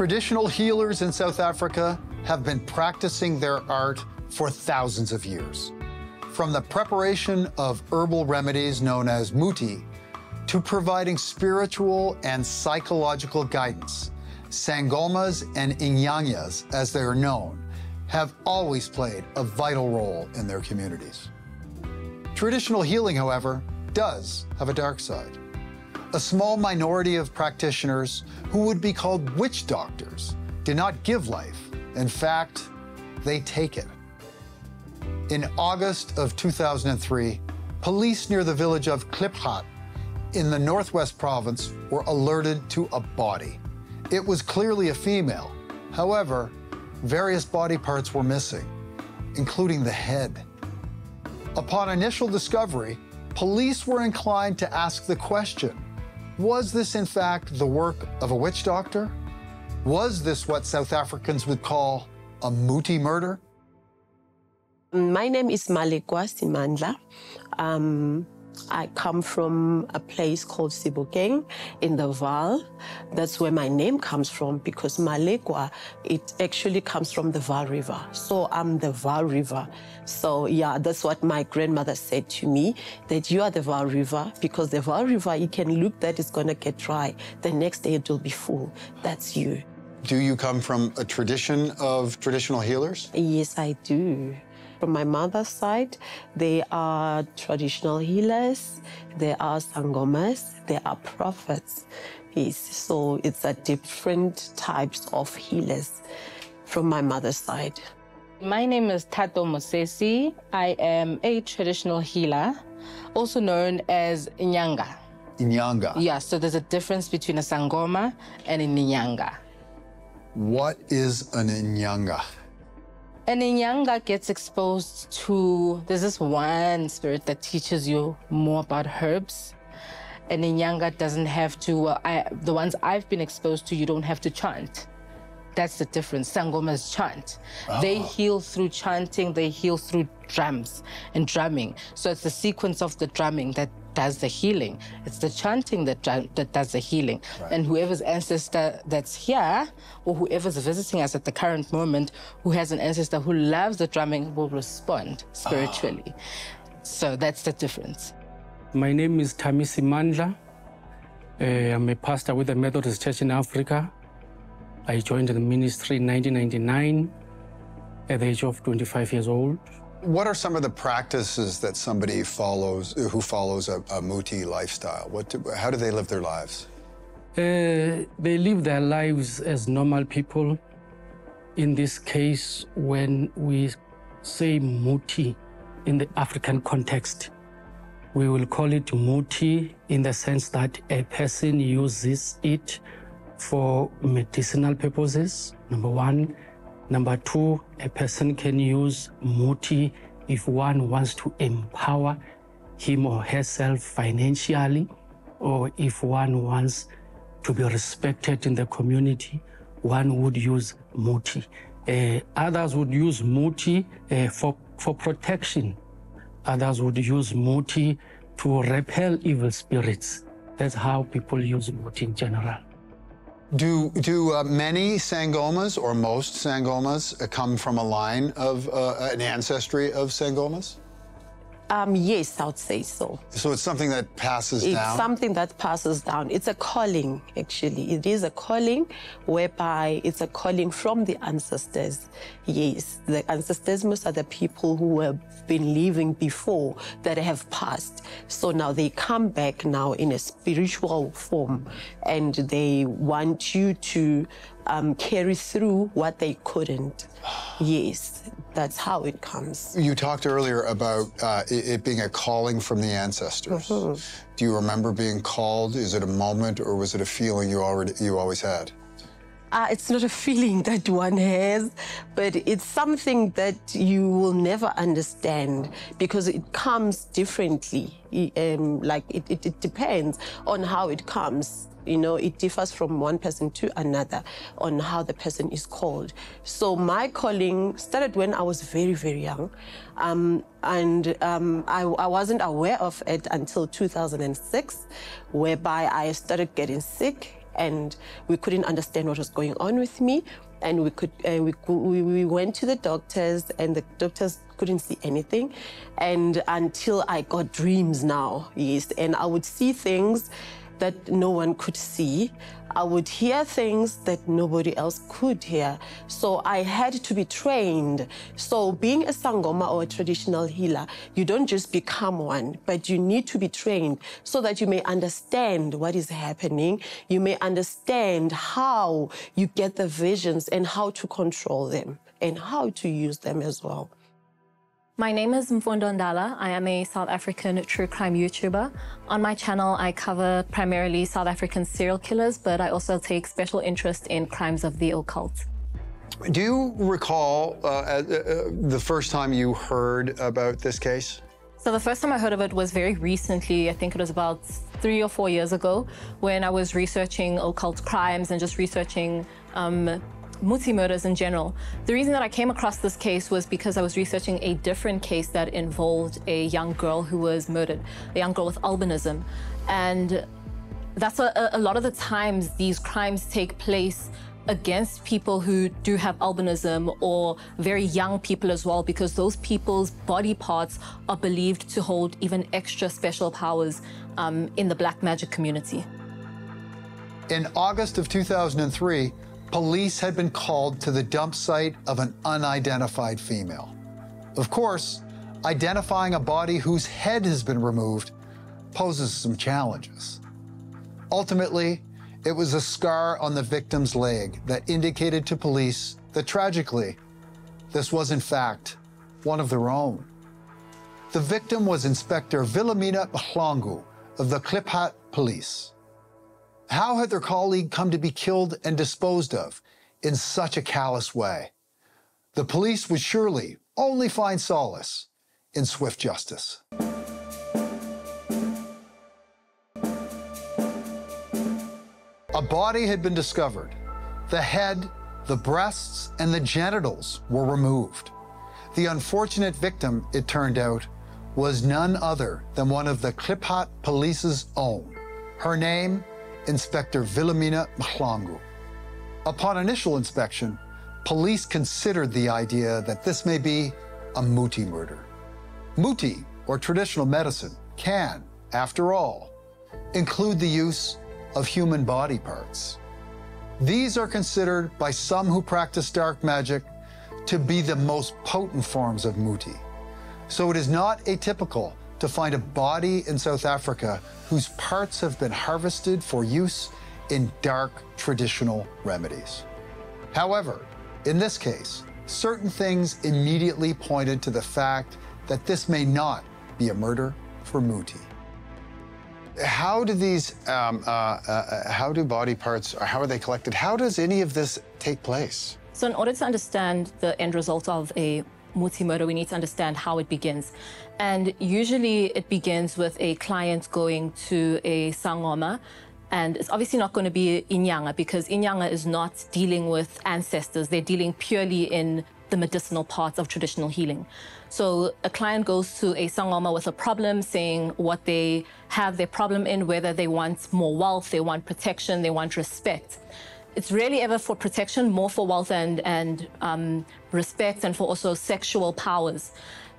Traditional healers in South Africa have been practicing their art for thousands of years. From the preparation of herbal remedies known as muti to providing spiritual and psychological guidance, sangomas and inyangas, as they are known, have always played a vital role in their communities. Traditional healing, however, does have a dark side. A small minority of practitioners who would be called witch doctors do not give life. In fact, they take it. In August of 2003, police near the village of Klipgat in the Northwest Province were alerted to a body. It was clearly a female. However, various body parts were missing, including the head. Upon initial discovery, police were inclined to ask the question was this in fact the work of a witch doctor? Was this what South Africans would call a muti murder? My name is Malekwa Simandla. Um, I come from a place called Sebokeng in the Vaal. That's where my name comes from because Malekwa, it actually comes from the Vaal River. So I'm the Vaal River. So yeah, that's what my grandmother said to me, that you are the Vaal River because the Vaal River, you can look that it's gonna get dry. The next day it will be full. That's you. Do you come from a tradition of traditional healers? Yes, I do. From my mother's side, they are traditional healers, they are sangomas, they are prophets. Yes, so it's a different types of healers from my mother's side. My name is Tato Mosesi. I am a traditional healer, also known as Inyanga. Inyanga. Yeah, so there's a difference between a Sangoma and a Inyanga. What is an Inyanga? An Inyanga gets exposed to, there's this one spirit that teaches you more about herbs. An Inyanga doesn't have to, uh, I, the ones I've been exposed to, you don't have to chant. That's the difference. Sangomas chant. Oh. They heal through chanting, they heal through drums and drumming. So it's the sequence of the drumming that does the healing. It's the chanting that, that does the healing. Right. And whoever's ancestor that's here, or whoever's visiting us at the current moment, who has an ancestor who loves the drumming, will respond spiritually. Oh. So that's the difference. My name is Tamisi Mandla. Uh, I'm a pastor with the Methodist Church in Africa. I joined the ministry in 1999 at the age of 25 years old. What are some of the practices that somebody follows who follows a, a muti lifestyle? What do, how do they live their lives? Uh, they live their lives as normal people. In this case, when we say muti in the African context, we will call it muti in the sense that a person uses it for medicinal purposes, number one. Number two, a person can use muti if one wants to empower him or herself financially, or if one wants to be respected in the community, one would use muti. Uh, others would use muti uh, for, for protection. Others would use muti to repel evil spirits. That's how people use muti in general. Do, do uh, many Sangomas or most Sangomas uh, come from a line of uh, an ancestry of Sangomas? Um, yes, I would say so. So it's something that passes it's down? It's something that passes down. It's a calling, actually. It is a calling whereby it's a calling from the ancestors. Yes, the ancestors most are the people who have been living before that have passed. So now they come back now in a spiritual form and they want you to um, carry through what they couldn't. yes, that's how it comes. You talked earlier about uh, it, it, being a calling from the ancestors. Mm -hmm. Do you remember being called? Is it a moment, or was it a feeling you already you always had? Uh, it's not a feeling that one has, but it's something that you will never understand because it comes differently. Um, like it, it, it depends on how it comes you know, it differs from one person to another on how the person is called. So my calling started when I was very, very young. Um, and um, I, I, wasn't aware of it until 2006, whereby I started getting sick and we couldn't understand what was going on with me. And we could, uh, we, we, we went to the doctors, and the doctors couldn't see anything. And until I got dreams now, yes, and I would see things that no one could see. I would hear things that nobody else could hear. So I had to be trained. So being a Sangoma or a traditional healer, you don't just become one, but you need to be trained so that you may understand what is happening. You may understand how you get the visions and how to control them and how to use them as well. My name is Mfundo Ndala. I am a South African true crime YouTuber. On my channel, I cover primarily South African serial killers, but I also take special interest in crimes of the occult. Do you recall uh, uh, uh, the first time you heard about this case? So the first time I heard of it was very recently. I think it was about three or four years ago when I was researching occult crimes and just researching um, Muti murders in general. The reason that I came across this case was because I was researching a different case that involved a young girl who was murdered, a young girl with albinism. And that's a, a lot of the times these crimes take place against people who do have albinism or very young people as well, because those people's body parts are believed to hold even extra special powers um, in the black magic community. In August of 2003, police had been called to the dump site of an unidentified female. Of course, identifying a body whose head has been removed poses some challenges. Ultimately, it was a scar on the victim's leg that indicated to police that tragically, this was in fact one of their own. The victim was Inspector Wilhelmina Mahlangu of the Klipgat Police. How had their colleague come to be killed and disposed of in such a callous way? The police would surely only find solace in swift justice. A body had been discovered. The head, the breasts, and the genitals were removed. The unfortunate victim, it turned out, was none other than one of the Klipgat police's own. Her name, Inspector Wilhelmina Mahlangu. Upon initial inspection, police considered the idea that this may be a muti murder. Muti, or traditional medicine, can, after all, include the use of human body parts. These are considered by some who practice dark magic to be the most potent forms of muti. So it is not atypical to find a body in South Africa whose parts have been harvested for use in dark traditional remedies. However, in this case, certain things immediately pointed to the fact that this may not be a murder for Muti. How do these, um, uh, uh, how do body parts, or how are they collected? How does any of this take place? So in order to understand the end result of a Muti murder, we need to understand how it begins. And usually it begins with a client going to a sangoma. And it's obviously not going to be Inyanga because Inyanga is not dealing with ancestors. They're dealing purely in the medicinal parts of traditional healing. So a client goes to a sangoma with a problem, saying what they have their problem in, whether they want more wealth, they want protection, they want respect it's rarely ever for protection, more for wealth and, and um, respect and for also sexual powers.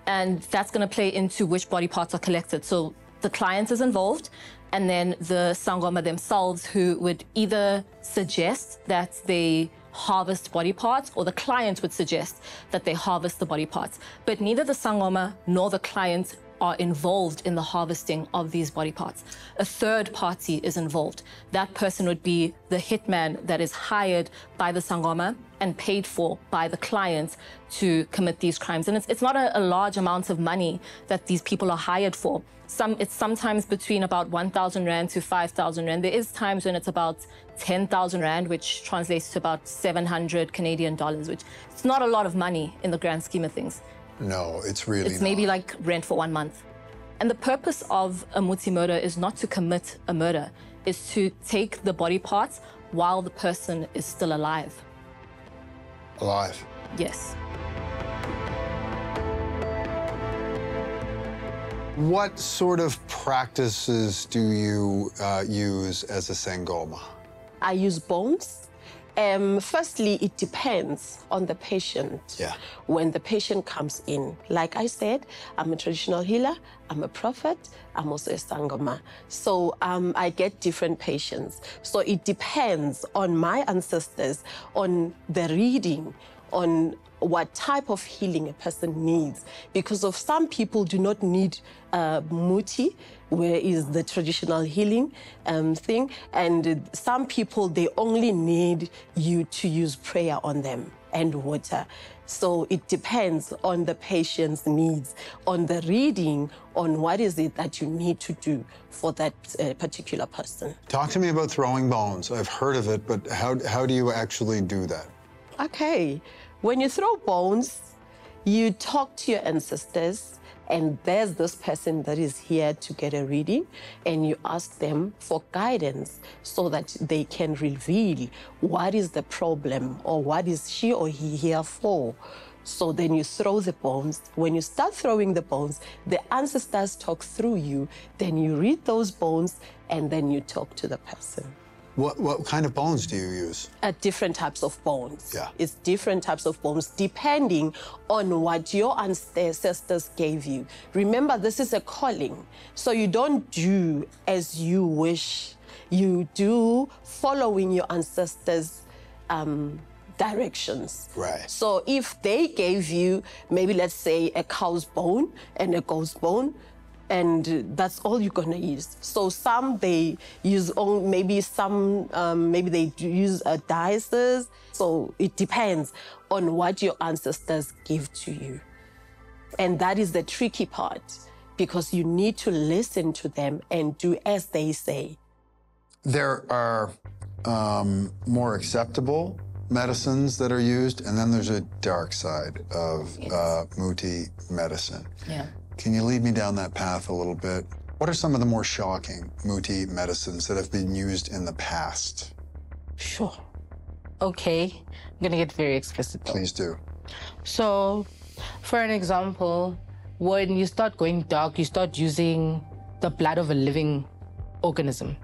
And that's going to play into which body parts are collected. So the client is involved, and then the Sangoma themselves, who would either suggest that they harvest body parts, or the client would suggest that they harvest the body parts. But neither the Sangoma nor the client are involved in the harvesting of these body parts. A third party is involved. That person would be the hitman that is hired by the Sangoma and paid for by the client to commit these crimes. And it's, it's not a, a large amount of money that these people are hired for. Some, it's sometimes between about 1,000 Rand to 5,000 Rand. There is times when it's about 10,000 Rand, which translates to about 700 Canadian dollars, which it's not a lot of money in the grand scheme of things. No, it's really It's maybe like rent for one month. And the purpose of a muti murder is not to commit a murder, is to take the body parts while the person is still alive. Alive? Yes. What sort of practices do you uh, use as a Sangoma? I use bones. Um, firstly, it depends on the patient. Yeah. When the patient comes in, like I said, I'm a traditional healer, I'm a prophet, I'm also a sangoma. So um, I get different patients. So it depends on my ancestors, on the reading, on what type of healing a person needs. Because of some people do not need uh, muti, where is the traditional healing um, thing, and some people they only need you to use prayer on them and water. So it depends on the patient's needs, on the reading, on what is it that you need to do for that uh, particular person. Talk to me about throwing bones. I've heard of it, but how, how do you actually do that? Okay, when you throw bones, you talk to your ancestors, and there's this person that is here to get a reading, and you ask them for guidance so that they can reveal what is the problem or what is she or he here for. So then you throw the bones. When you start throwing the bones, the ancestors talk through you. Then you read those bones and then you talk to the person. What, what kind of bones do you use? Uh, different types of bones. Yeah. It's different types of bones depending on what your ancestors gave you. Remember, this is a calling. So you don't do as you wish. You do following your ancestors' um, directions. Right. So if they gave you maybe let's say a cow's bone and a goat's bone, and that's all you're gonna use. So some they use on maybe some um, maybe they use uh, dices. So it depends on what your ancestors give to you, and that is the tricky part because you need to listen to them and do as they say. There are um, more acceptable medicines that are used, and then there's a dark side of uh, muti medicine. Yeah. Can you lead me down that path a little bit? What are some of the more shocking muti medicines that have been used in the past? Sure. Okay. I'm gonna get very explicit. though. Please do. So, for an example, when you start going dark, you start using the blood of a living organism,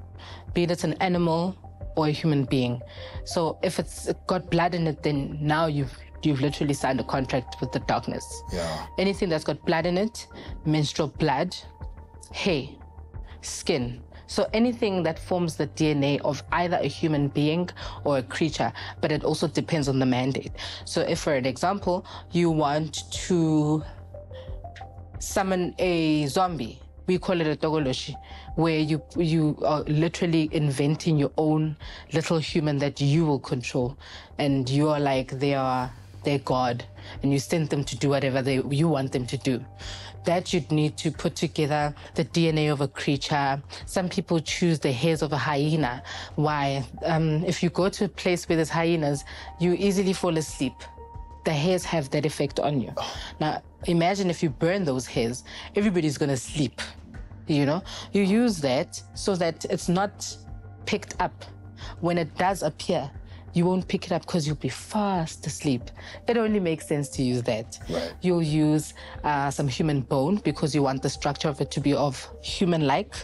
be it an animal or a human being. So, if it's got blood in it, then now you've you've literally signed a contract with the darkness. Yeah. Anything that's got blood in it, menstrual blood, hair, skin. So anything that forms the DNA of either a human being or a creature, but it also depends on the mandate. So if, for an example, you want to summon a zombie, we call it a tokoloshe, where you you are literally inventing your own little human that you will control, and you are like they are their god, and you send them to do whatever they you want them to do. That you'd need to put together the DNA of a creature. Some people choose the hairs of a hyena. Why? Um, if you go to a place where there's hyenas, you easily fall asleep the hairs have that effect on you. Now, imagine if you burn those hairs, everybody's gonna sleep. You know, you use that so that it's not picked up. When it does appear, you won't pick it up because you'll be fast asleep. It only makes sense to use that. Right. You'll use uh, some human bone because you want the structure of it to be of human-like.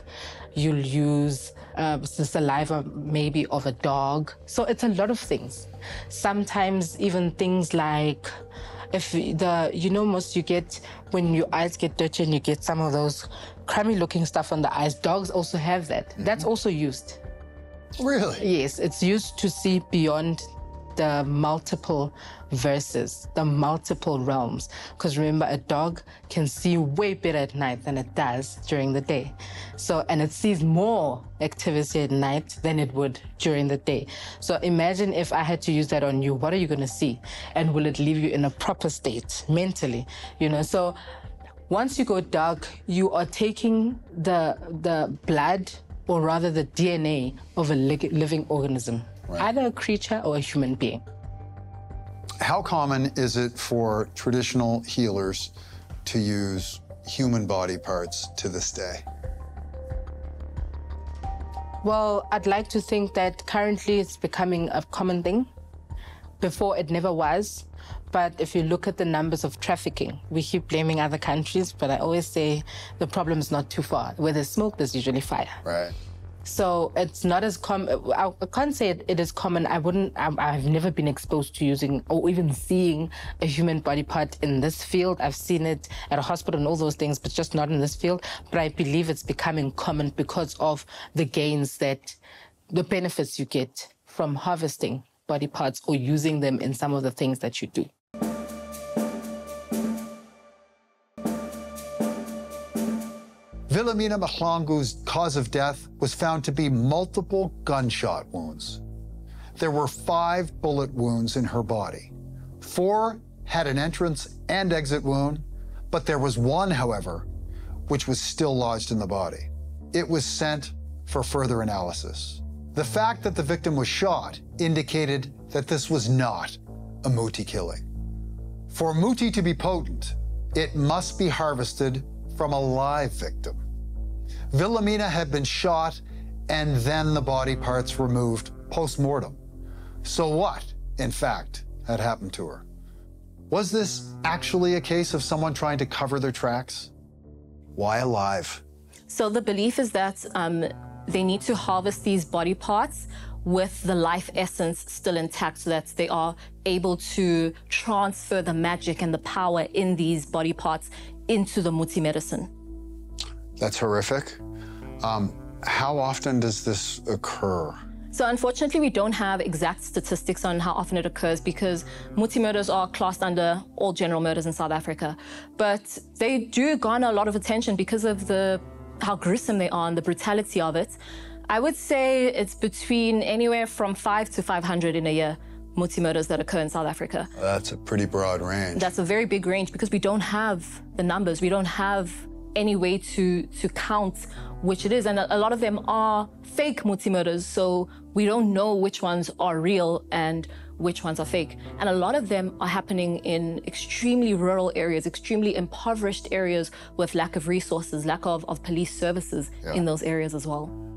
You'll use uh, the saliva maybe of a dog. So it's a lot of things. Sometimes even things like if the you know most you get when your eyes get dirty and you get some of those crummy looking stuff on the eyes. Dogs also have that. That's also used. Really? Yes, it's used to see beyond the multiple verses, the multiple realms. Because remember, a dog can see way better at night than it does during the day. So, and it sees more activity at night than it would during the day. So, imagine if I had to use that on you, what are you going to see? And will it leave you in a proper state mentally? You know, so once you go dark, you are taking the the blood or rather the DNA of a li- living organism, either a creature or a human being. How common is it for traditional healers to use human body parts to this day? Well, I'd like to think that currently it's becoming a common thing. Before it never was. But if you look at the numbers of trafficking, we keep blaming other countries, but I always say the problem is not too far. Where there's smoke, there's usually fire. Right. So it's not as common. I can't say it, it is common. I wouldn't. I, have never been exposed to using or even seeing a human body part in this field. I've seen it at a hospital and all those things, but just not in this field. But I believe it's becoming common because of the gains that, the benefits you get from harvesting body parts or using them in some of the things that you do. Wilhelmina Mahlangu's cause of death was found to be multiple gunshot wounds. There were five bullet wounds in her body. Four had an entrance and exit wound, but there was one, however, which was still lodged in the body. It was sent for further analysis. The fact that the victim was shot indicated that this was not a muti killing. For muti to be potent, it must be harvested from a live victim. Wilhelmina had been shot and then the body parts removed post mortem. So, what, in fact, had happened to her? Was this actually a case of someone trying to cover their tracks? Why alive? So, the belief is that um, they need to harvest these body parts with the life essence still intact so that they are able to transfer the magic and the power in these body parts into the muti medicine. That's horrific. Um, how often does this occur? So unfortunately, we don't have exact statistics on how often it occurs because muti murders are classed under all general murders in South Africa. But they do garner a lot of attention because of the how gruesome they are and the brutality of it. I would say it's between anywhere from five to 500 in a year muti murders that occur in South Africa. That's a pretty broad range. That's a very big range because we don't have the numbers. We don't have any way to to count which it is, and a, lot of them are fake muti murders. So we don't know which ones are real and which ones are fake. And a lot of them are happening in extremely rural areas, extremely impoverished areas with lack of resources, lack of, of police services yeah. in those areas as well.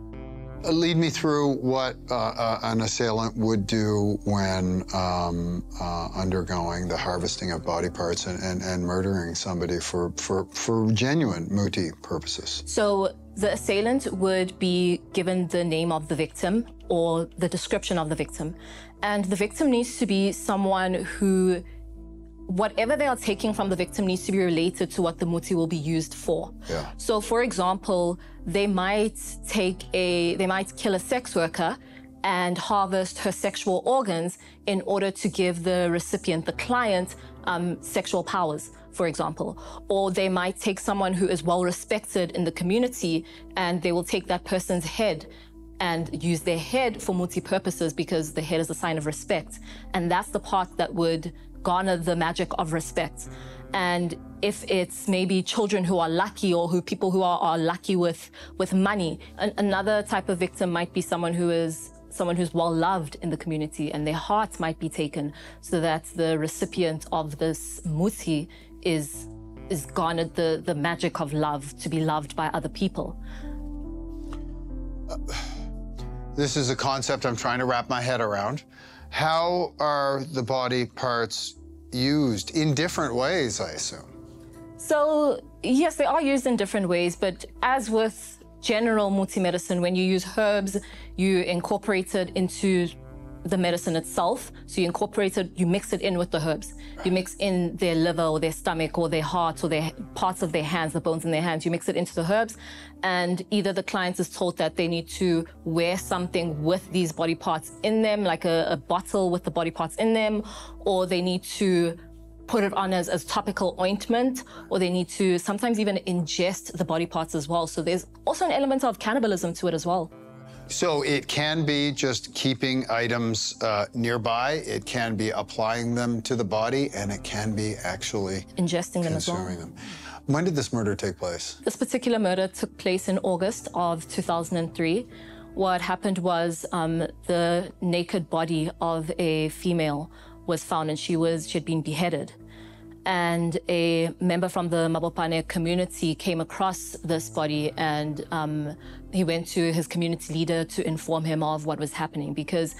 Uh, lead me through what uh, uh, an assailant would do when um, uh, undergoing the harvesting of body parts and, and, and, murdering somebody for, for, for genuine muti purposes. So the assailant would be given the name of the victim or the description of the victim. And the victim needs to be someone who whatever they are taking from the victim needs to be related to what the muti will be used for. Yeah. So for example, they might take a they might kill a sex worker and harvest her sexual organs in order to give the recipient, the client, um, sexual powers, for example. Or they might take someone who is well respected in the community and they will take that person's head and use their head for muti purposes because the head is a sign of respect. And that's the part that would garner the magic of respect. And if it's maybe children who are lucky or who people who are, are lucky with, with money, an, another type of victim might be someone who is someone who's well loved in the community and their heart might be taken so that the recipient of this muti is is garnered the, the magic of love to be loved by other people. Uh, this is a concept I'm trying to wrap my head around. How are the body parts used in different ways, I assume? So, yes, they are used in different ways, but as with general muti-medicine, when you use herbs, you incorporate it into the medicine itself. So you incorporate it, you mix it in with the herbs. You mix in their liver or their stomach or their heart or their parts of their hands, the bones in their hands. You mix it into the herbs. And either the client is told that they need to wear something with these body parts in them, like a, a bottle with the body parts in them, or they need to put it on as, as topical ointment, or they need to sometimes even ingest the body parts as well. So there's also an element of cannibalism to it as well. So it can be just keeping items uh, nearby, it can be applying them to the body, and it can be actually ingesting them as well. Them. When did this murder take place? This particular murder took place in August of 2003. What happened was um, the naked body of a female was found, and she was she had been beheaded and a member from the Mabopane community came across this body and um, he went to his community leader to inform him of what was happening because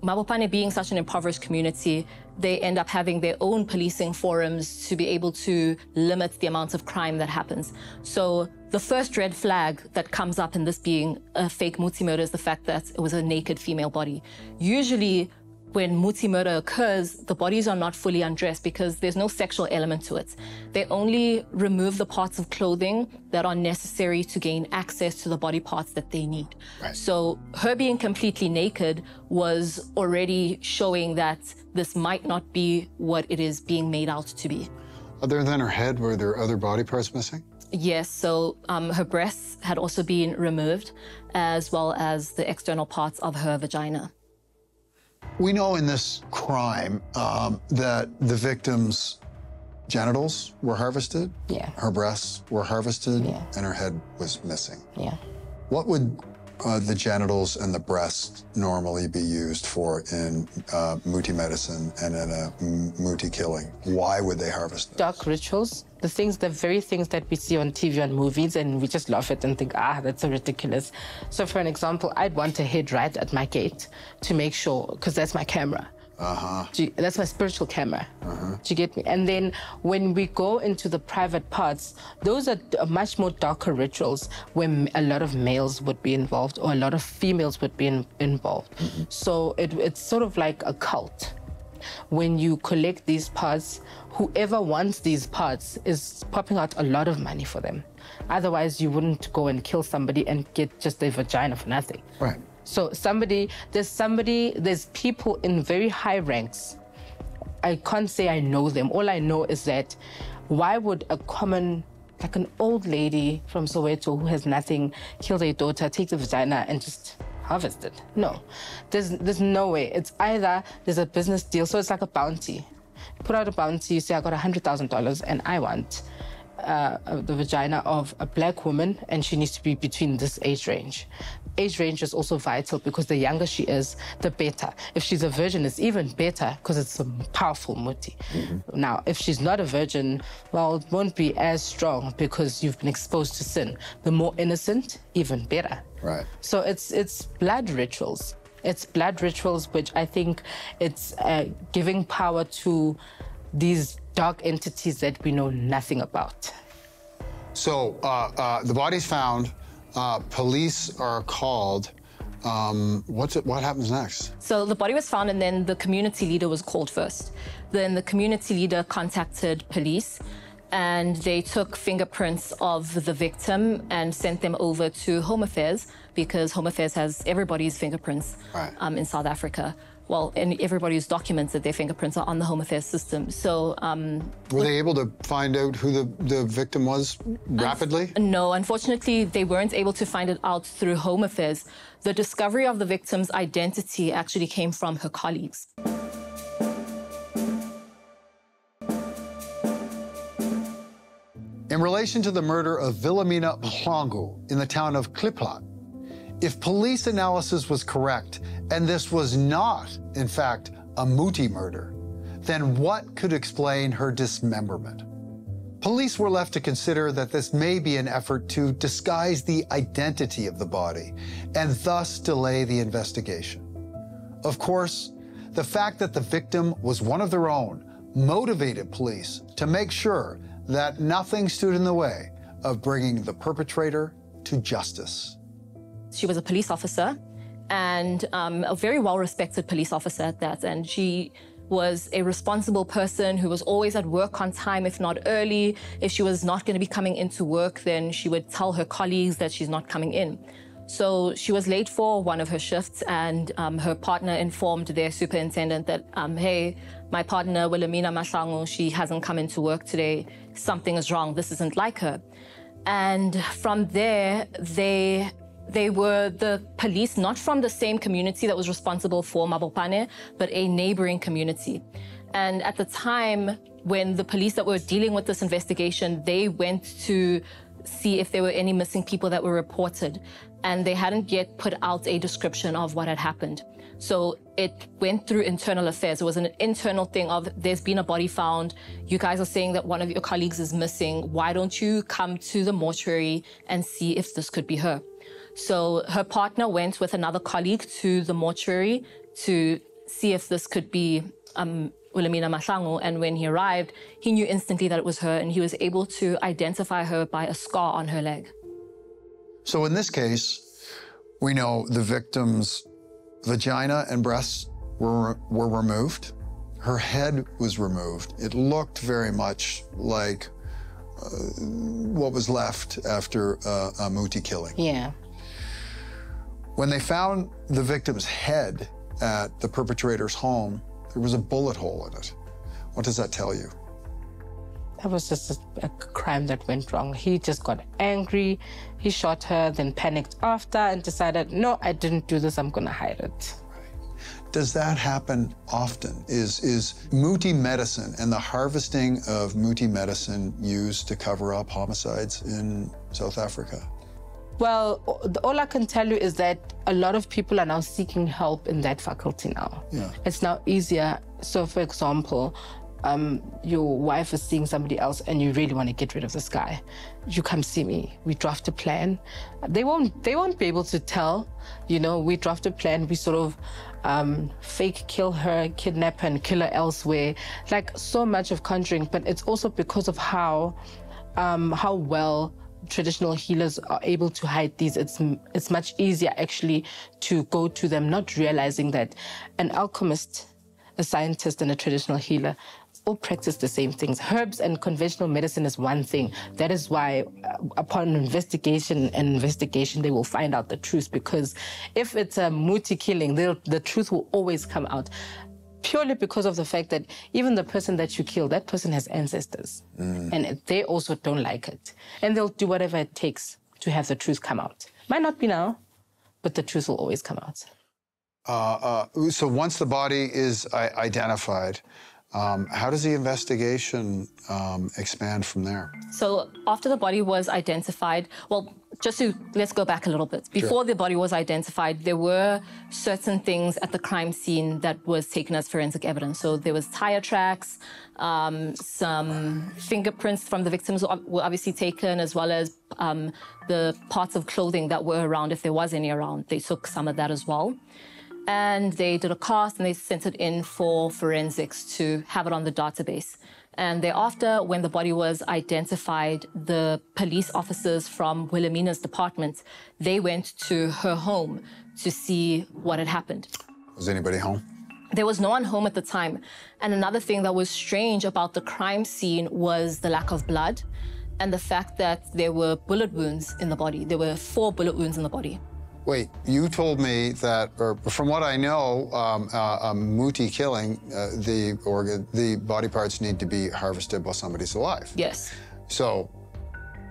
Mabopane being such an impoverished community, they end up having their own policing forums to be able to limit the amount of crime that happens. So the first red flag that comes up in this being a fake Muti murder is the fact that it was a naked female body. Usually when Muti murder occurs, the bodies are not fully undressed because there's no sexual element to it. They only remove the parts of clothing that are necessary to gain access to the body parts that they need. Right. So her being completely naked was already showing that this might not be what it is being made out to be. Other than her head, were there other body parts missing? Yes, so um, her breasts had also been removed, as well as the external parts of her vagina. We know in this crime um, that the victim's genitals were harvested. Yeah. Her breasts were harvested. Yeah. And her head was missing. Yeah. What would uh, the genitals and the breast normally be used for in uh, Muti medicine and in a Muti killing? Why would they harvest them? Dark rituals, the things, the very things that we see on TV and movies, and we just laugh at and think, ah, that's so ridiculous. So, for an example, I'd want a head right at my gate to make sure, because that's my camera. Uh-huh. You- that's my spiritual camera. Uh-huh. Do you get me? And then when we go into the private parts, those are much more darker rituals where a lot of males would be involved or a lot of females would be in- involved. So it, it's sort of like a cult. When you collect these parts, whoever wants these parts is popping out a lot of money for them. Otherwise, you wouldn't go and kill somebody and get just a vagina for nothing. Right. So somebody, there's somebody, there's people in very high ranks. I can't say I know them. All I know is that why would a common, like an old lady from Soweto who has nothing, kill their daughter, take the vagina and just harvest it? No, there's there's no way. It's either there's a business deal, so it's like a bounty. Put out a bounty, you say I got a hundred thousand dollars and I want uh, the vagina of a black woman, and she needs to be between this age range. Age range is also vital because the younger she is, the better. If she's a virgin, it's even better because it's a powerful muti. Now, if she's not a virgin, well, it won't be as strong because you've been exposed to sin. The more innocent, even better. Right. So it's it's blood rituals. It's blood rituals, which I think it's uh, giving power to these dark entities that we know nothing about. So uh, uh, the body's found. Uh, police are called. Um, what's it? What happens next? So the body was found, and then the community leader was called first. Then the community leader contacted police, and they took fingerprints of the victim and sent them over to Home Affairs because Home Affairs has everybody's fingerprints Right. um, in South Africa. Well, and everybody's who's documented their fingerprints are on the Home Affairs system. So um, Were they able to find out who the, the victim was rapidly? No, unfortunately, they weren't able to find it out through Home Affairs. The discovery of the victim's identity actually came from her colleagues. In relation to the murder of Wilhelmina Mahlangu in the town of Klipgat, if police analysis was correct and this was not, in fact, a Muti murder, then what could explain her dismemberment? Police were left to consider that this may be an effort to disguise the identity of the body and thus delay the investigation. Of course, the fact that the victim was one of their own motivated police to make sure that nothing stood in the way of bringing the perpetrator to justice. She was a police officer and um, a very well respected police officer at that. And she was a responsible person who was always at work on time, if not early. If she was not going to be coming into work, then she would tell her colleagues that she's not coming in. So she was late for one of her shifts, and um, her partner informed their superintendent that, um, hey, my partner, Wilhelmina Mahlangu, she hasn't come into work today. Something is wrong. This isn't like her. And from there, they they were the police, not from the same community that was responsible for Mabopane, but a neighboring community. And at the time when the police that were dealing with this investigation, they went to see if there were any missing people that were reported. And they hadn't yet put out a description of what had happened. So it went through internal affairs. It was an internal thing of there's been a body found. You guys are saying that one of your colleagues is missing. Why don't you come to the mortuary and see if this could be her? So her partner went with another colleague to the mortuary to see if this could be um, Wilhelmina Mahlangu, and when he arrived, he knew instantly that it was her, and he was able to identify her by a scar on her leg. So in this case, we know the victim's vagina and breasts were, were removed. Her head was removed. It looked very much like uh, what was left after uh, a Muti killing. Yeah. When they found the victim's head at the perpetrator's home, there was a bullet hole in it. What does that tell you? That was just a, a, crime that went wrong. He just got angry. He shot her, then panicked after and decided, no, I didn't do this. I'm going to hide it. Does that happen often? Is, is Muti medicine and the harvesting of Muti medicine used to cover up homicides in South Africa? Well, all I can tell you is that a lot of people are now seeking help in that faculty now. Yeah. It's now easier. So, for example, um, your wife is seeing somebody else and you really want to get rid of this guy, you come see me. We draft a plan. They won't. They won't be able to tell. You know, we draft a plan. We sort of um, fake kill her, kidnap her, and kill her elsewhere. Like so much of conjuring, but it's also because of how um, how well traditional healers are able to hide these. It's it's much easier actually to go to them, not realizing that an alchemist, a scientist, and a traditional healer all practice the same things. Herbs and conventional medicine is one thing. That is why, uh, upon investigation and investigation, they will find out the truth. Because if it's a muti killing, the truth will always come out. Purely because of the fact that even the person that you kill, that person has ancestors. Mm. And they also don't like it. And they'll do whatever it takes to have the truth come out. Might not be now, but the truth will always come out. Uh, uh, so once the body is uh, identified, um, how does the investigation um, expand from there? So after the body was identified, well, just to let's go back a little bit. Before sure. the body was identified, there were certain things at the crime scene that was taken as forensic evidence. So there was tire tracks, um, some fingerprints from the victims were obviously taken, as well as um, the parts of clothing that were around, if there was any around. They took some of that as well and they did a cast and they sent it in for forensics to have it on the database. And thereafter, when the body was identified, the police officers from Wilhelmina's department, they went to her home to see what had happened. Was anybody home? There was no one home at the time. And another thing that was strange about the crime scene was the lack of blood and the fact that there were bullet wounds in the body. There were four bullet wounds in the body. Wait, you told me that, or from what I know, um, uh, a muti killing, uh, the organ, the body parts need to be harvested while somebody's alive. Yes. So,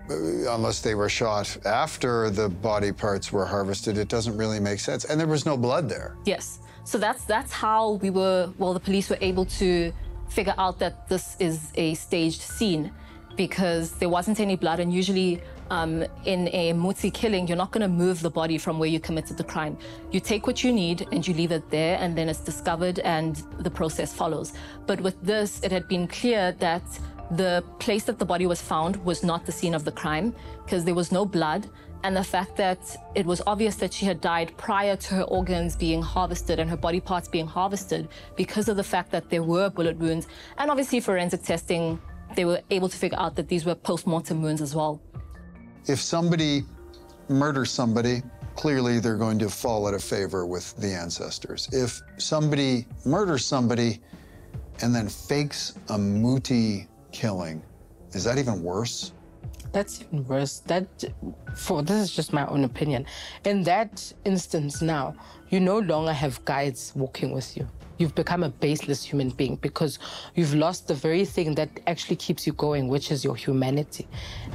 uh, unless they were shot after the body parts were harvested, it doesn't really make sense. And there was no blood there. Yes. So that's that's how we were. Well, the police were able to figure out that this is a staged scene because there wasn't any blood, and usually um, in a muti killing, you're not going to move the body from where you committed the crime. You take what you need and you leave it there, and then it's discovered and the process follows. But with this, it had been clear that the place that the body was found was not the scene of the crime because there was no blood. And the fact that it was obvious that she had died prior to her organs being harvested and her body parts being harvested because of the fact that there were bullet wounds. And obviously, forensic testing, they were able to figure out that these were post mortem wounds as well. If somebody murders somebody, clearly they're going to fall out of favor with the ancestors. If somebody murders somebody and then fakes a muti killing, is that even worse? That's even worse. That, for this is just my own opinion. In that instance now, you no longer have guides walking with you you've become a baseless human being because you've lost the very thing that actually keeps you going, which is your humanity.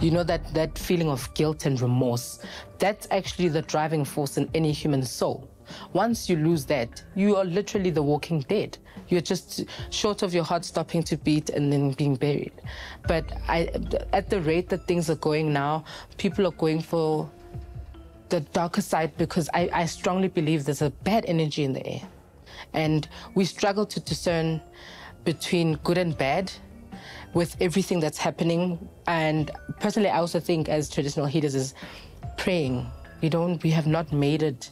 You know, that, that feeling of guilt and remorse. That's actually the driving force in any human soul. Once you lose that, you are literally the walking dead. You're just short of your heart stopping to beat and then being buried. But I, at the rate that things are going now, people are going for the darker side because I, I strongly believe there's a bad energy in the air. And we struggle to discern between good and bad with everything that's happening. And personally, I also think as traditional healers is praying. We don't, we have not made it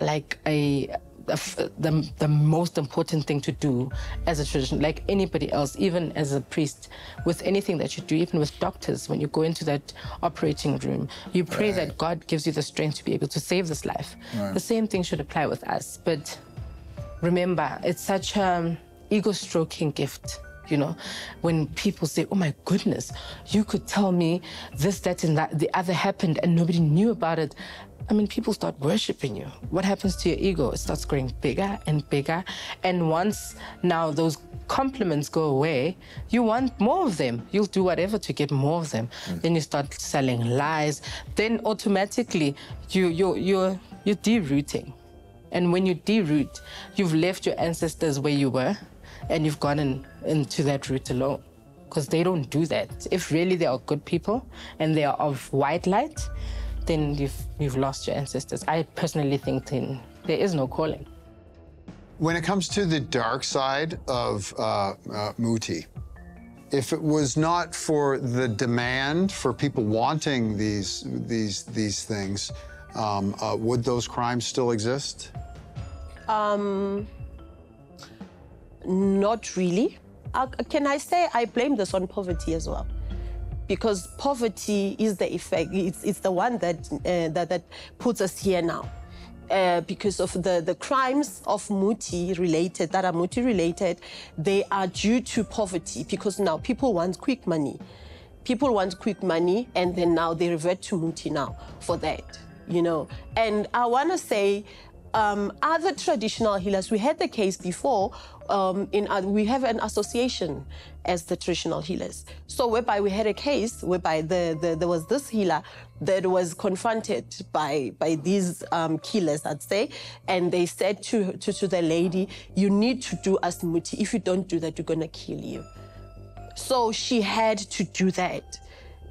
like a the, the, the most important thing to do as a tradition, like anybody else, even as a priest, with anything that you do, even with doctors, when you go into that operating room, you pray right. that God gives you the strength to be able to save this life. Right. The same thing should apply with us. But remember, it's such an ego stroking gift you know, when people say, oh my goodness, you could tell me this, that, and that, the other happened and nobody knew about it. I mean, people start worshiping you. What happens to your ego? It starts growing bigger and bigger. And once now those compliments go away, you want more of them. You'll do whatever to get more of them. Mm. Then you start selling lies. Then automatically you, you, you're, you're derooting. And when you deroot, you've left your ancestors where you were and you've gone in, into that route alone. Because they don't do that. If really they are good people and they are of white light, then you've, you've lost your ancestors. I personally think then there is no calling. When it comes to the dark side of uh, uh, Muti, if it was not for the demand for people wanting these these these things, um, uh, would those crimes still exist? Um, not really. Uh, can I say I blame this on poverty as well? because poverty is the effect. It's, it's the one that, uh, that, that puts us here now. Uh, because of the, the crimes of Muti related, that are Muti related, they are due to poverty because now people want quick money. People want quick money and then now they revert to Muti now for that, you know. And I want to say um, other traditional healers, we had the case before. Um, in uh, we have an association as the traditional healers. So whereby we had a case whereby the, the, there was this healer that was confronted by by these um, killers, I'd say, and they said to, to to the lady, "You need to do as muti. If you don't do that, we're gonna kill you." So she had to do that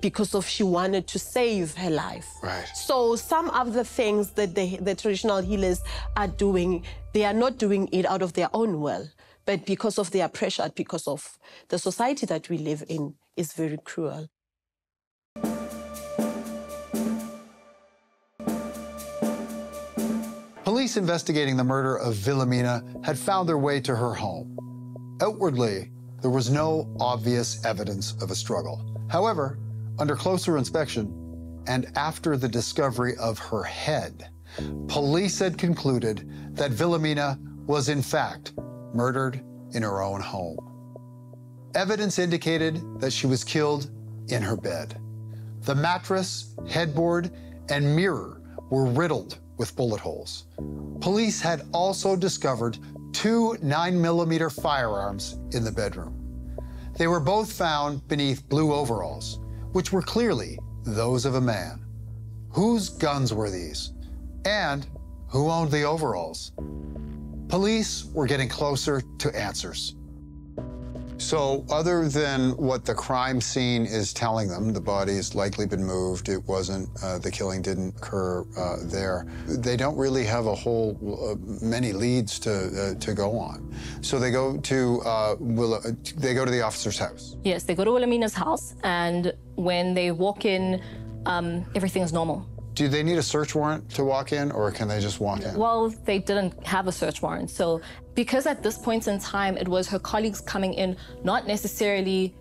because of she wanted to save her life. Right. So some of the things that the, the traditional healers are doing, they are not doing it out of their own will, but because of their pressure, because of the society that we live in is very cruel. Police investigating the murder of Wilhelmina had found their way to her home. Outwardly, there was no obvious evidence of a struggle. However, under closer inspection, and after the discovery of her head, police had concluded that Wilhelmina was in fact murdered in her own home. Evidence indicated that she was killed in her bed. The mattress, headboard, and mirror were riddled with bullet holes. Police had also discovered two 9mm firearms in the bedroom. They were both found beneath blue overalls, which were clearly those of a man. Whose guns were these? And who owned the overalls? Police were getting closer to answers. So, other than what the crime scene is telling them, the body's likely been moved, it wasn't, uh, the killing didn't occur uh, there, they don't really have a whole, uh, many leads to, uh, to go on. So they go to, uh, they go to the officer's house. Yes, they go to Wilhelmina's house, and when they walk in, um, everything's normal. Do they need a search warrant to walk in, or can they just walk in? Well, they didn't have a search warrant. So, because at this point in time, it was her colleagues coming in, not necessarily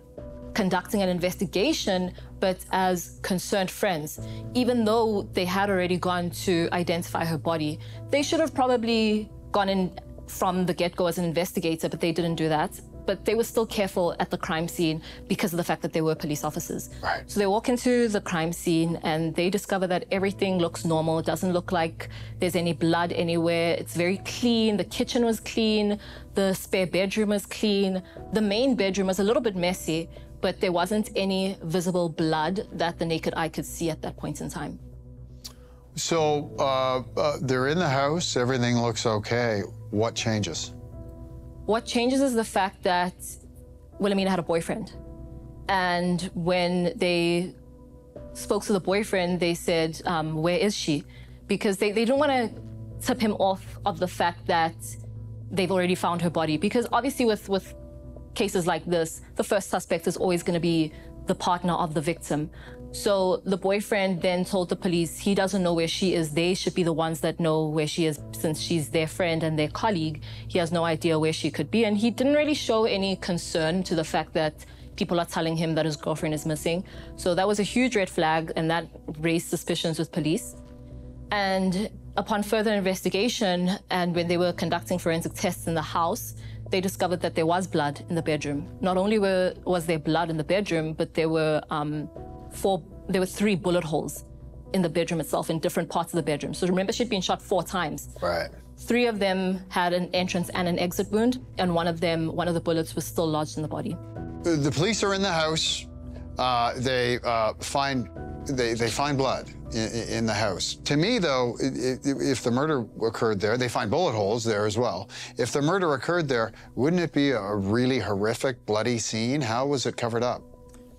conducting an investigation, but as concerned friends. Even though they had already gone to identify her body, they should have probably gone in from the get go as an investigator, but they didn't do that but they were still careful at the crime scene because of the fact that they were police officers. Right. So they walk into the crime scene and they discover that everything looks normal. It doesn't look like there's any blood anywhere. It's very clean. The kitchen was clean. The spare bedroom was clean. The main bedroom was a little bit messy, but there wasn't any visible blood that the naked eye could see at that point in time. So uh, uh, they're in the house, everything looks okay. What changes? What changes is the fact that Wilhelmina had a boyfriend. And when they spoke to the boyfriend, they said, um, Where is she? Because they, they don't want to tip him off of the fact that they've already found her body. Because obviously, with, with cases like this, the first suspect is always going to be the partner of the victim. So the boyfriend then told the police he doesn't know where she is. They should be the ones that know where she is since she's their friend and their colleague. He has no idea where she could be. And he didn't really show any concern to the fact that people are telling him that his girlfriend is missing. So that was a huge red flag and that raised suspicions with police. And upon further investigation and when they were conducting forensic tests in the house, they discovered that there was blood in the bedroom. Not only were, was there blood in the bedroom, but there were um, four, there were three bullet holes in the bedroom itself, in different parts of the bedroom. So remember, she'd been shot four times. Right. Three of them had an entrance and an exit wound, and one of them, one of the bullets was still lodged in the body. The police are in the house. Uh, they uh, find they, they find blood in, in, the house. To me, though, if the murder occurred there, they find bullet holes there as well. If the murder occurred there, wouldn't it be a really horrific, bloody scene? How was it covered up?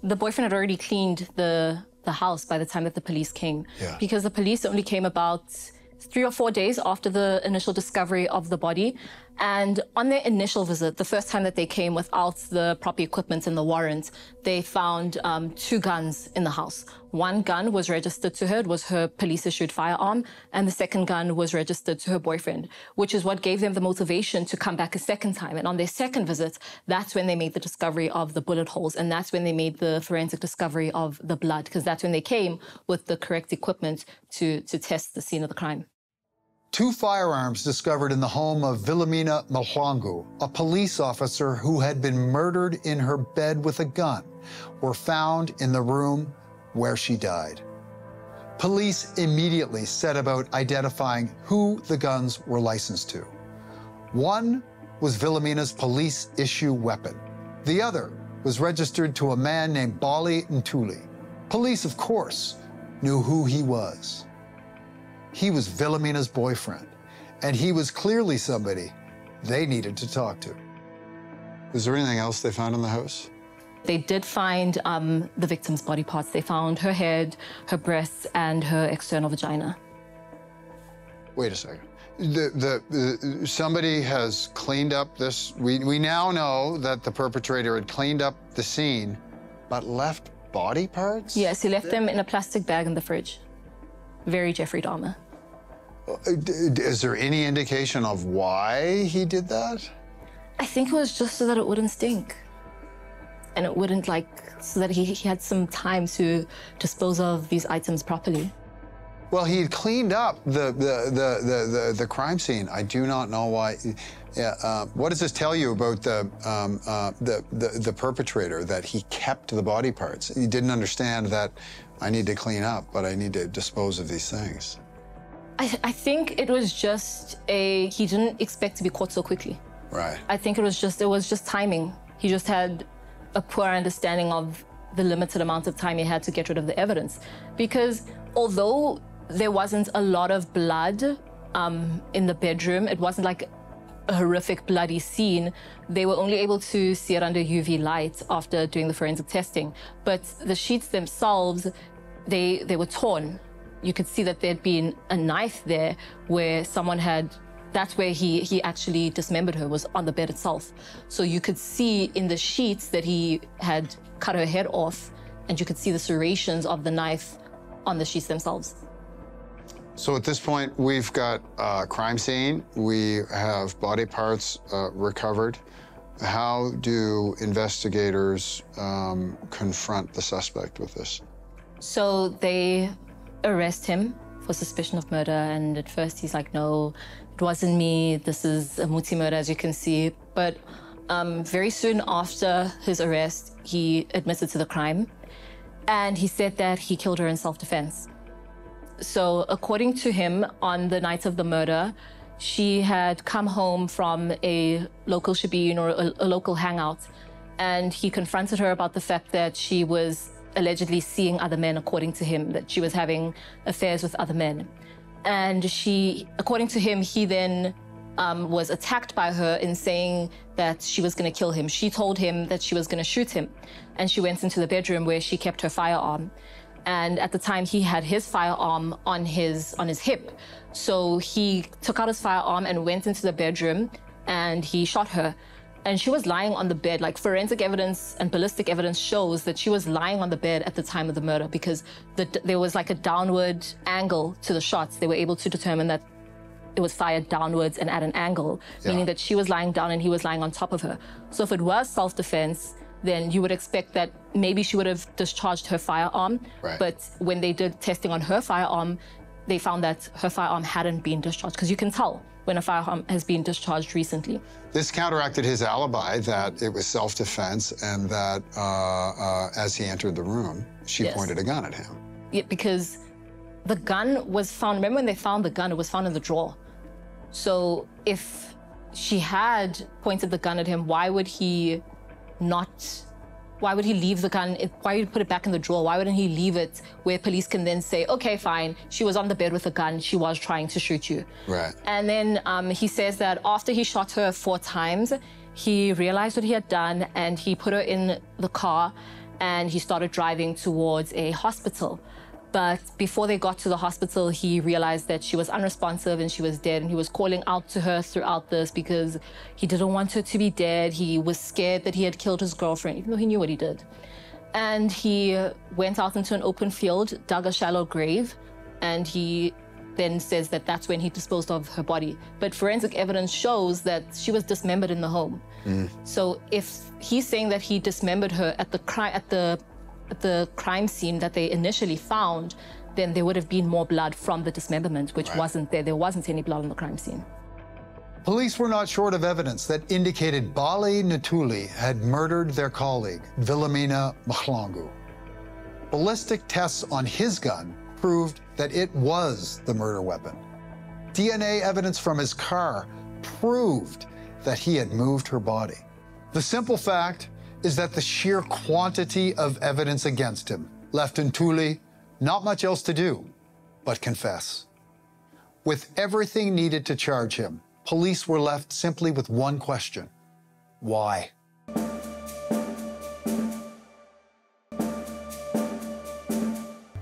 The boyfriend had already cleaned the the house by the time that the police came. Yeah. Because the police only came about three or four days after the initial discovery of the body. And on their initial visit, the first time that they came without the proper equipment and the warrant, they found um, two guns in the house. One gun was registered to her, it was her police issued firearm, and the second gun was registered to her boyfriend, which is what gave them the motivation to come back a second time. And on their second visit, that's when they made the discovery of the bullet holes, and that's when they made the forensic discovery of the blood, because that's when they came with the correct equipment to, to test the scene of the crime. Two firearms discovered in the home of Wilhelmina Mahlangu, a police officer who had been murdered in her bed with a gun, were found in the room where she died. Police immediately set about identifying who the guns were licensed to. One was Wilhelmina's police issue weapon. The other was registered to a man named Bali Ntuli. Police, of course, knew who he was. He was Wilhelmina's boyfriend, and he was clearly somebody they needed to talk to. Was there anything else they found in the house? They did find um, the victim's body parts. They found her head, her breasts, and her external vagina. Wait a second. The, the, the, somebody has cleaned up this. We, we now know that the perpetrator had cleaned up the scene, but left body parts? Yes, he left them in a plastic bag in the fridge. Very Jeffrey Dahmer. Uh, is there any indication of why he did that? I think it was just so that it wouldn't stink. And it wouldn't like, so that he, he had some time to dispose of these items properly. Well, he had cleaned up the, the, the, the, the, the crime scene. I do not know why. Yeah, uh, what does this tell you about the, um, uh, the, the, the perpetrator, that he kept the body parts? He didn't understand that I need to clean up, but I need to dispose of these things. I, I think it was just a, he didn't expect to be caught so quickly. Right. I think it was just, it was just timing. He just had a poor understanding of the limited amount of time he had to get rid of the evidence. Because although there wasn't a lot of blood um, in the bedroom, it wasn't like a horrific bloody scene. They were only able to see it under UV light after doing the forensic testing. But the sheets themselves, they, they were torn you could see that there'd been a knife there where someone had that's where he he actually dismembered her was on the bed itself. So you could see in the sheets that he had cut her head off and you could see the serrations of the knife on the sheets themselves. So at this point we've got a crime scene. We have body parts uh, recovered. How do investigators um, confront the suspect with this? So they arrest him for suspicion of murder. And at first he's like, no, it wasn't me. This is a Muti murder, as you can see. But um, very soon after his arrest, he admitted to the crime. And he said that he killed her in self-defense. So according to him, on the night of the murder, she had come home from a local shebeen or a, a local hangout. And he confronted her about the fact that she was allegedly seeing other men, according to him, that she was having affairs with other men. And she, according to him, he then um, was attacked by her in saying that she was going to kill him. She told him that she was going to shoot him. And she went into the bedroom where she kept her firearm. And at the time, he had his firearm on his, on his hip. So he took out his firearm and went into the bedroom and he shot her. And she was lying on the bed. Like forensic evidence and ballistic evidence shows that she was lying on the bed at the time of the murder because the, there was like a downward angle to the shots. They were able to determine that it was fired downwards and at an angle, Yeah. meaning that she was lying down and he was lying on top of her. So if it was self-defense, then you would expect that maybe she would have discharged her firearm. Right. But when they did testing on her firearm, they found that her firearm hadn't been discharged because you can tell when a firearm has been discharged recently. This counteracted his alibi that it was self-defense and that uh, uh, as he entered the room, she Yes. pointed a gun at him. Yeah, because the gun was found. Remember when they found the gun? It was found in the drawer. So if she had pointed the gun at him, why would he not? Why would he leave the gun? Why would he put it back in the drawer? Why wouldn't he leave it where police can then say, okay, fine, she was on the bed with a gun, she was trying to shoot you. Right. And then um, he says that after he shot her four times, he realized what he had done and he put her in the car and he started driving towards a hospital. But before they got to the hospital, he realized that she was unresponsive and she was dead. And he was calling out to her throughout this because he didn't want her to be dead. He was scared that he had killed his girlfriend, even though he knew what he did. And he went out into an open field, dug a shallow grave, and he then says that that's when he disposed of her body. But forensic evidence shows that she was dismembered in the home. Mm. So if he's saying that he dismembered her at the crime at the the crime scene that they initially found, then there would have been more blood from the dismemberment, which wasn't there. There wasn't any blood on the crime scene. Police were not short of evidence that indicated Bali Ntuli had murdered their colleague, Wilhelmina Mahlangu. Ballistic tests on his gun proved that it was the murder weapon. DNA evidence from his car proved that he had moved her body. The simple fact is that the sheer quantity of evidence against him left Ntuli not much else to do but confess. With everything needed to charge him, police were left simply with one question why?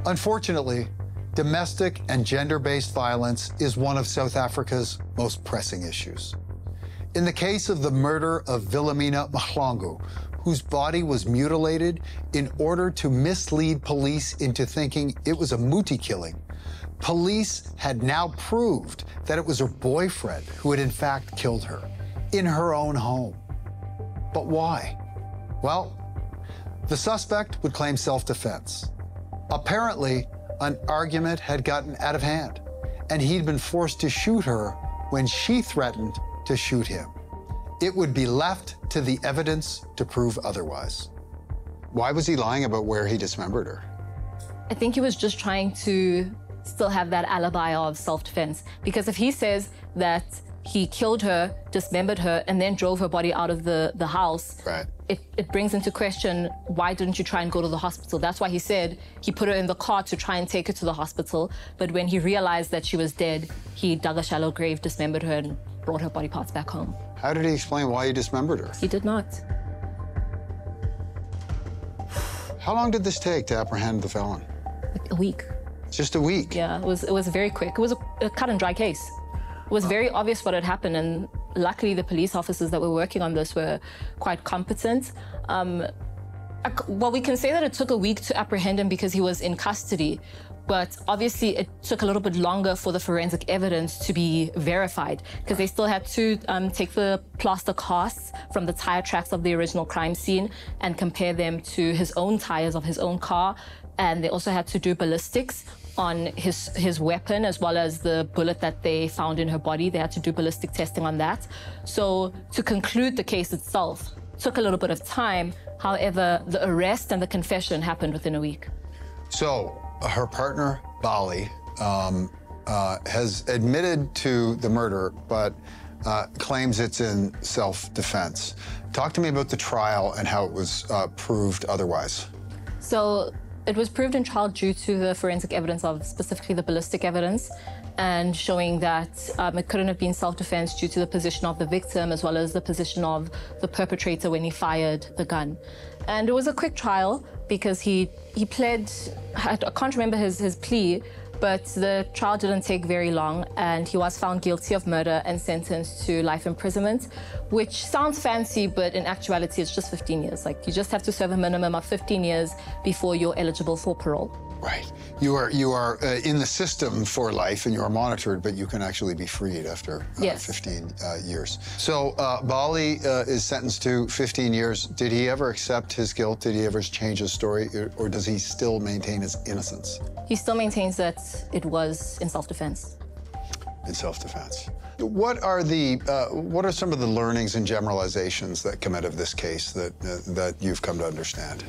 Unfortunately, domestic and gender based violence is one of South Africa's most pressing issues. In the case of the murder of Wilhelmina Mahlangu, whose body was mutilated in order to mislead police into thinking it was a Muti killing, police had now proved that it was her boyfriend who had in fact killed her in her own home. But why? Well, the suspect would claim self defense. Apparently, an argument had gotten out of hand, and he'd been forced to shoot her when she threatened to shoot him. It would be left to the evidence to prove otherwise. Why was he lying about where he dismembered her? I think he was just trying to still have that alibi of self defense. Because if he says that he killed her, dismembered her, and then drove her body out of the, the house, Right. it, it brings into question why didn't you try and go to the hospital? That's why he said he put her in the car to try and take her to the hospital. But when he realized that she was dead, he dug a shallow grave, dismembered her, and brought her body parts back home. How did he explain why he dismembered her? He did not. How long did this take to apprehend the felon? Like a week. Just a week. Yeah, it was it was very quick. It was a, a cut and dry case. It was very obvious what had happened, and luckily the police officers that were working on this were quite competent. Um, well, we can say that it took a week to apprehend him because he was in custody, but obviously it took a little bit longer for the forensic evidence to be verified because they still had to um, take the plaster casts from the tire tracks of the original crime scene and compare them to his own tires of his own car, and they also had to do ballistics on his his weapon as well as the bullet that they found in her body. They had to do ballistic testing on that. So to conclude the case itself took a little bit of time. However, the arrest and the confession happened within a week. So, her partner, Bali, um, uh, has admitted to the murder, but uh, claims it's in self defense. Talk to me about the trial and how it was uh, proved otherwise. So it was proved in trial due to the forensic evidence of specifically the ballistic evidence and showing that um, it couldn't have been self-defense due to the position of the victim as well as the position of the perpetrator when he fired the gun. And it was a quick trial because he he pled, I can't remember his, his plea, But the trial didn't take very long, and he was found guilty of murder and sentenced to life imprisonment, which sounds fancy, but in actuality, it's just 15 years. Like, you just have to serve a minimum of 15 years before you're eligible for parole. Right. You are you are uh, in the system for life, and you are monitored, but you can actually be freed after uh, Yes. 15 uh, years. So uh, Bali uh, is sentenced to 15 years. Did he ever accept his guilt? Did he ever change his story, or, or does he still maintain his innocence He still maintains that it was in self defense. in self-defense? What are the uh, what are some of the learnings and generalizations that come out of this case that uh, that you've come to understand?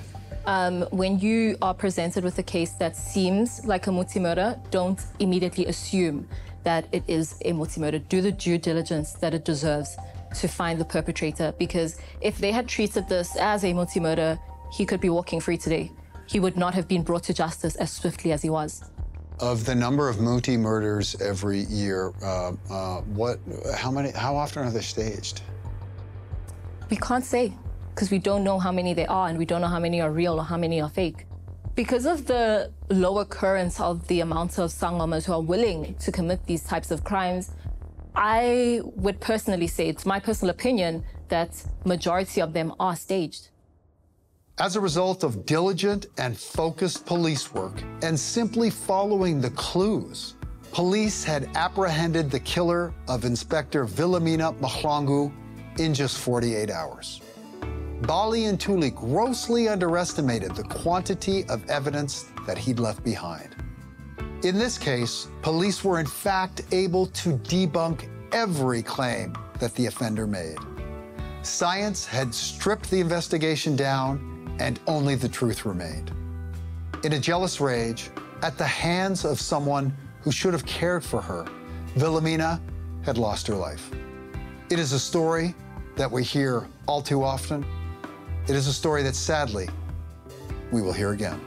Um, when you are presented with a case that seems like a muti-murder, don't immediately assume that it is a muti-murder. Do the due diligence that it deserves to find the perpetrator because if they had treated this as a muti-murder, he could be walking free today. He would not have been brought to justice as swiftly as he was. Of the number of Muti murders every year, uh, uh, what, how many, how often are they staged? We can't say because we don't know how many there are and we don't know how many are real or how many are fake. Because of the low occurrence of the amount of sangomas who are willing to commit these types of crimes, I would personally say, it's my personal opinion, that majority of them are staged. As a result of diligent and focused police work and simply following the clues, police had apprehended the killer of Inspector Wilhelmina Mahlangu in just 48 hours. Bali Ntuli grossly underestimated the quantity of evidence that he'd left behind. In this case, police were in fact able to debunk every claim that the offender made. Science had stripped the investigation down, and only the truth remained. In a jealous rage, at the hands of someone who should have cared for her, Wilhelmina had lost her life. It is a story that we hear all too often. It is a story that sadly we will hear again.